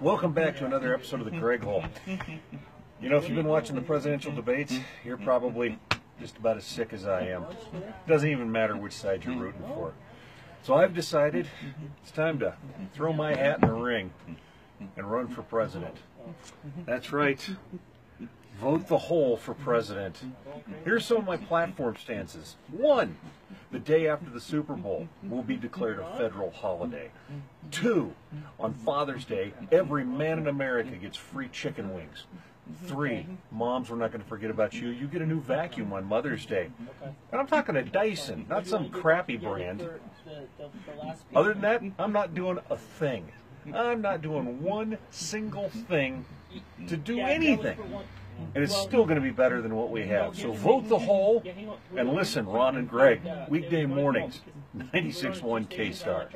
Welcome back to another episode of the Greghole. You know, if you've been watching the presidential debates, you're probably just about as sick as I am. Doesn't even matter which side you're rooting for. So I've decided it's time to throw my hat in the ring and run for president. That's right. Vote the whole for president. Here's some of my platform stances. One, the day after the Super Bowl will be declared a federal holiday. Two, on Father's Day, every man in America gets free chicken wings. Three, moms, we're not going to forget about you. You get a new vacuum on Mother's Day. And I'm talking a Dyson, not some crappy brand. Other than that, I'm not doing a thing. I'm not doing one single thing to do anything. And it's still going to be better than what we have. So vote the whole and listen, Ron and Greg, weekday mornings, 96.1 K Star.